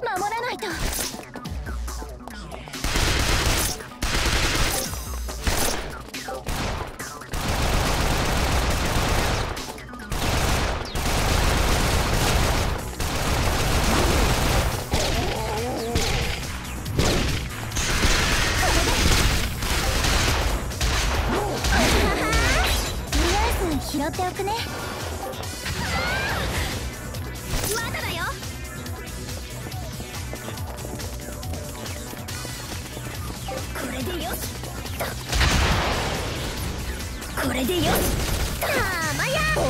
守らないと。拾っておくね。れでよし。たまやお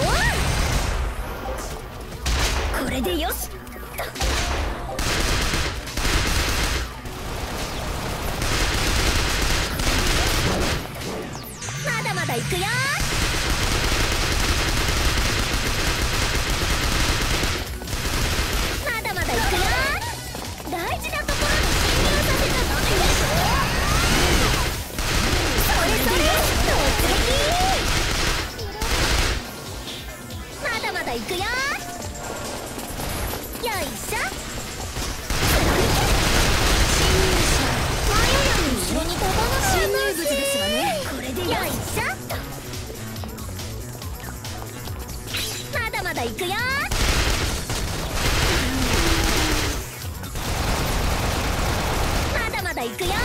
これでよし。まだまだいくよ。まだま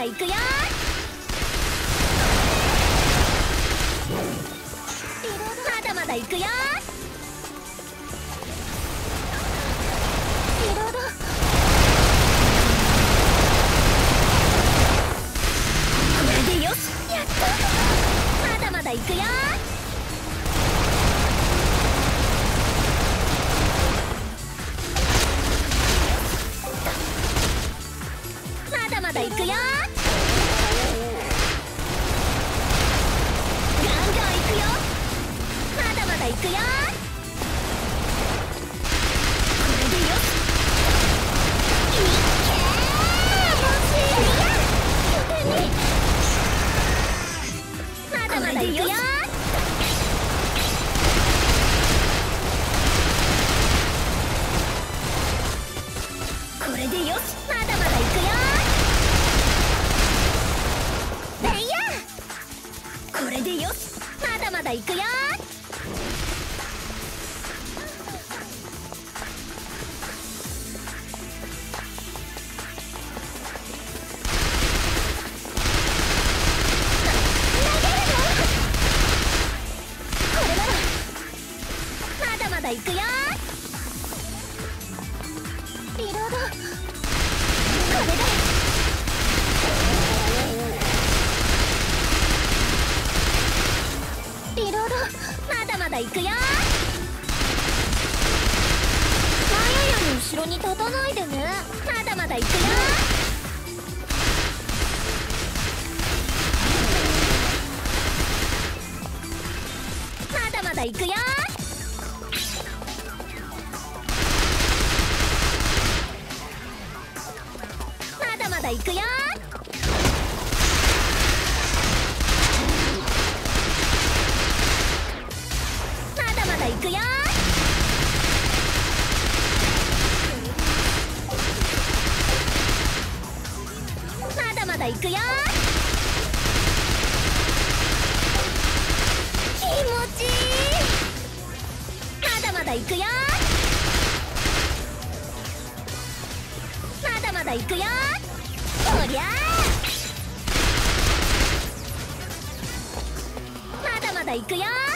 まだまだ行くよ。まだまだ行くよ。まだまだ行くよ。まだまだ行くよ。くよまだまだいくよくよ。マヤヤの後ろに立たないでね。まだまだ行くよ。まだまだ行くよ。まだまだ行くよ。行くよ。気持ちいい。まだまだ行くよ。まだまだ行くよ。おりゃ。まだまだ行くよ。